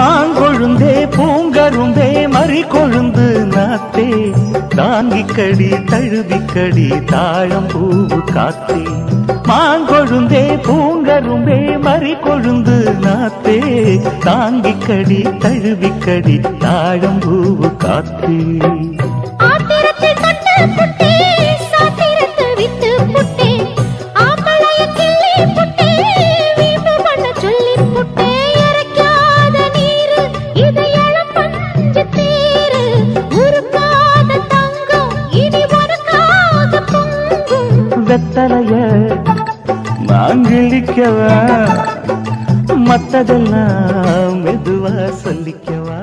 மாங்கொழுந்தே பூங்கரும்பே மறி கொழுந்து நாத்தே. தாங்கிக்கடி தழுவிக்கடி தாழம் பூவு காத்தே. மாங்கொழுந்தே பூங்கரும்பே மறி கொழுந்து நாத்தே. தாங்கிக்கடி தழுவிக்கடி தாழம் பூவு காத்தே. வெத்தலைய நாங்கிழிக்கவா மத்ததெல்லாம் மெதுவா சொல்லிக்கவா?